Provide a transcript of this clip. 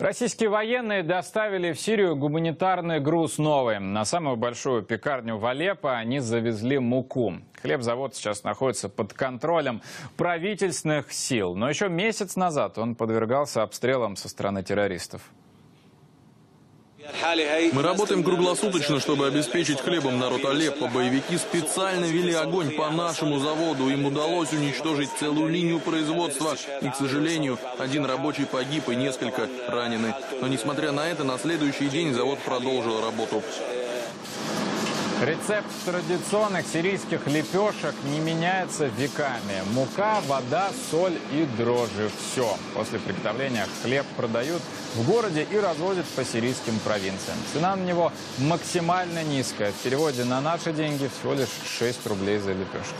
Российские военные доставили в Сирию гуманитарный груз новый. На самую большую пекарню в Алеппо они завезли муку. Хлебзавод сейчас находится под контролем правительственных сил. Но еще месяц назад он подвергался обстрелам со стороны террористов. Мы работаем круглосуточно, чтобы обеспечить хлебом народ Алеппо. Боевики специально вели огонь по нашему заводу. Им удалось уничтожить целую линию производства. И, к сожалению, один рабочий погиб и несколько ранены. Но, несмотря на это, на следующий день завод продолжил работу. Рецепт традиционных сирийских лепешек не меняется веками. Мука, вода, соль и дрожжи. Все. После приготовления хлеб продают в городе и разводят по сирийским провинциям. Цена на него максимально низкая. В переводе на наши деньги всего лишь 6 рублей за лепешку.